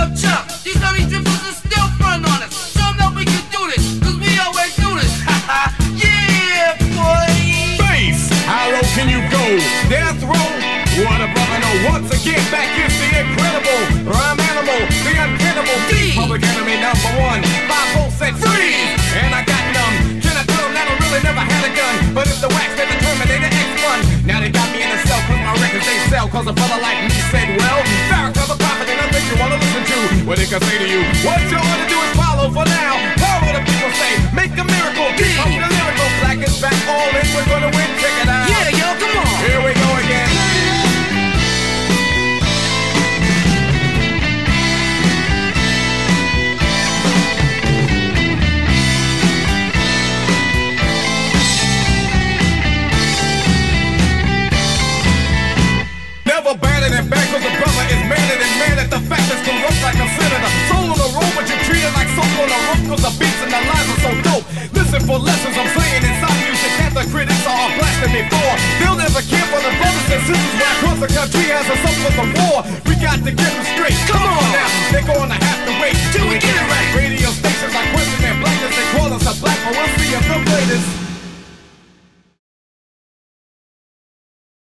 Yo, Chuck, these dummy dribblers are still front on us. Show 'em that we can do this, cause we always do this. Yeah, boy. Face, how low can you go? Death row? What a brother know. Once again, back is the incredible rhyme animal, the D. Public enemy number one. Five volts said freeze, and I got numb. Can I tell them that I really never had a gun? But it's the wax that the Terminator X1. Now they got me in a cell, cause my records they sell. Cause a brother like me said, well, Farrakhan's what they can say to you. What you ought to do is follow for now. Follow what the people say. Make a miracle. I'm the lyrical. Black is back, all in. We're gonna win. Check it out. Yeah, yo, come on. Here we go again. Never batted and back Cause the beats and the lines are so dope. Listen for lessons I'm saying inside music that the critics are blasting me for. They'll never care for the brothers and sisters when across the country has us up for the war. We got to get them straight. Come on now, they're gonna have to wait till we get it right. Radio stations are questioning blackness. They call us a black, but we'll see if they'll.